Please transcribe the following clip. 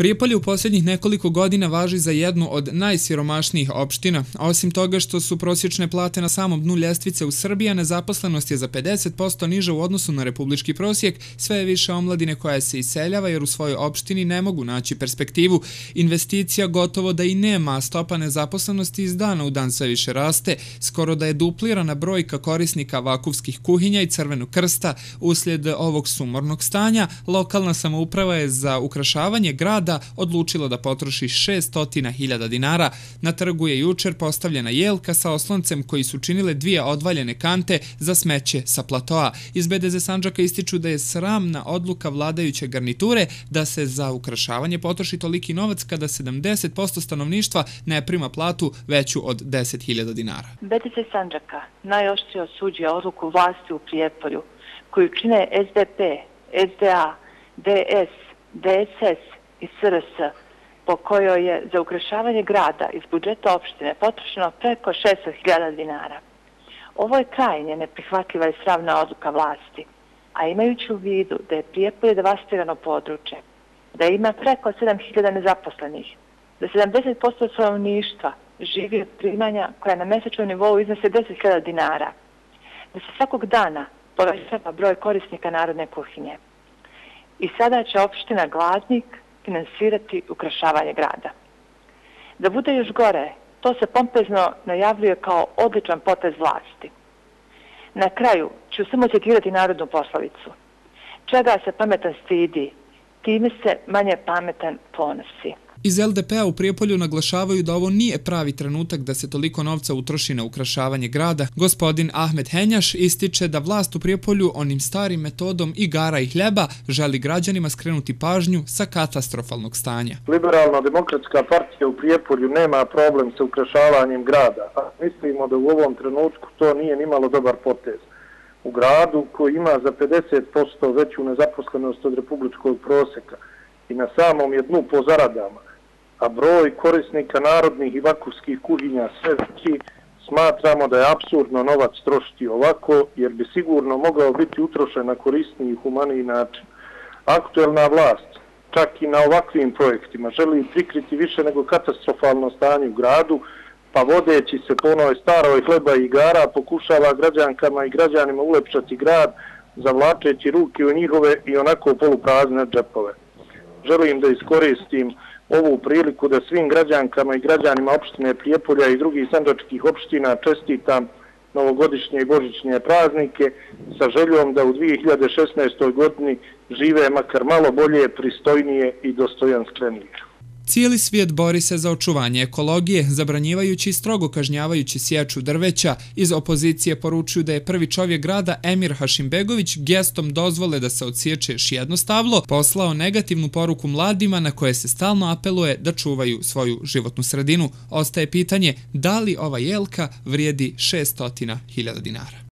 Prijepolje u posljednjih nekoliko godina važi za jednu od najsiromašnijih opština. Osim toga što su prosječne plate na samom dnu ljestvice u Srbiji, a nezaposlenost je za 50% niža u odnosu na republički prosjek, sve je više omladine koja se iseljava jer u svojoj opštini ne mogu naći perspektivu. Investicija gotovo da i nema, stopa nezaposlenosti iz dana u dan sve više raste. Skoro da je duplirana brojka korisnika vakufskih kuhinja i crvenog krsta. Uslijed ovog sumornog stanja, lokalna samouprava je za ukrašavanje grada grada odlučilo da potroši 600.000 dinara. Na trgu je jučer postavljena jelka sa osloncem koji su činile dvije odvaljene kante za smeće sa platoa. Iz BDZ Sanđaka ističu da je sramna odluka vladajuće garniture da se za ukrašavanje potroši toliki novac kada 70% stanovništva ne prima platu veću od 10.000 dinara. BDZ Sanđaka najoštrije osuđuje odluku vlasti u Prijepolju koju čine SDP, SDA, DS, DSS, iz SRS po kojoj je za ukrašavanje grada iz budžeta opštine potrošeno preko 600.000 dinara. Ovo je krajnje neprihvatljiva i sravna odluka vlasti, a imajući u vidu da je Prijepolje devastirano područje, da ima preko 7.000 nezaposlenih, da 70% stanovništva živi od primanja koja na mesečnom nivou iznose 10.000 dinara, da se svakog dana povećava broj korisnika narodne kuhinje. I sada će opština Gladnik finansirati ukrašavanje grada. Da bude još gore, to se pompezno najavljuje kao odličan potez vlasti. Na kraju ću samo citirati narodnu poslovicu. Čega se pametan stidi, time se manje pametan ponosi. Iz LDP-a u Prijepolju naglašavaju da ovo nije pravi trenutak da se toliko novca utroši na ukrašavanje grada. Gospodin Ahmed Henjaš ističe da vlast u Prijepolju onim starim metodom igara i hljeba želi građanima skrenuti pažnju sa katastrofalnog stanja. Liberalno-demokratska partija u Prijepolju nema problem sa ukrašavanjem grada. A mislimo da u ovom trenutku to nije nimalo dobar potez. U gradu koji ima za 50% veću nezaposlenost od republičkog proseka i na samom jednu po zaradama, a broj korisnika narodnih i vakufskih kuhinja sve veći, smatramo da je absurdno novac trošiti ovako, jer bi sigurno mogao biti utrošen na korisniji i humaniji način. Aktuelna vlast, čak i na ovakvim projektima, želi prikriti više nego katastrofalno stanje u gradu, pa vodeći se po onoj staroj hleba i igara, pokušava građankama i građanima ulepšati grad, zavlačeći ruke u njihove i onako poluprazne džepove. Želim da iskoristim ovu priliku da svim građankama i građanima opštine Prijepolja i drugih sandočkih opština čestitam novogodišnje i božićnje praznike sa željom da u 2016. godini žive makar malo bolje, pristojnije i dostojanstvenije. Cijeli svijet bori se za očuvanje ekologije, zabranjivajući i strogo kažnjavajući sječu drveća. Iz opozicije poručuju da je prvi čovjek grada Emir Hašimbegović gestom dozvole da se odsječe još jedno stavlo, poslao negativnu poruku mladima na koje se stalno apeluje da čuvaju svoju životnu sredinu. Ostaje pitanje da li ova jelka vrijedi 600.000 dinara.